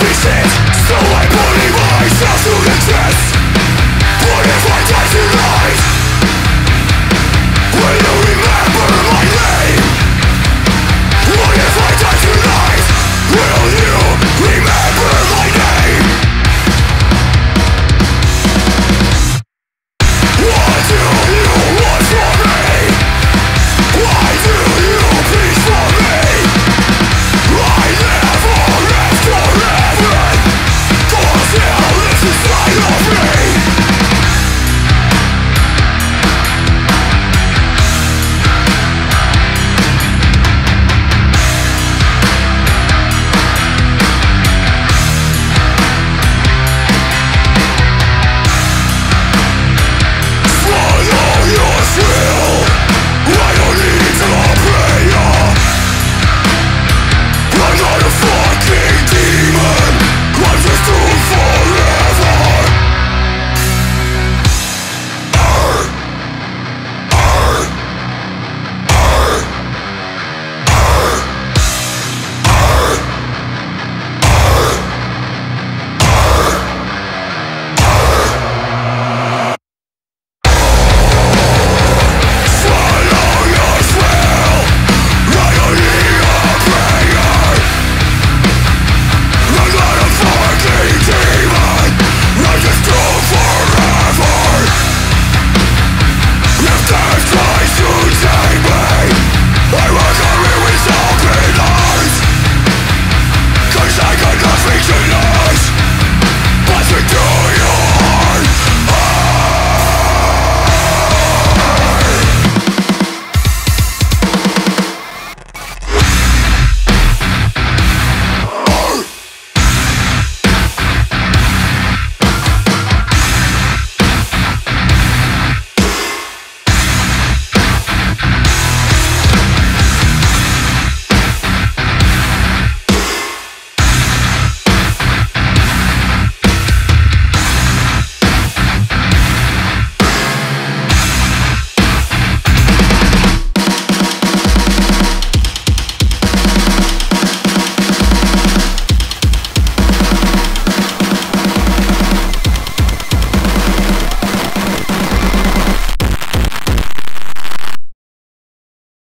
we so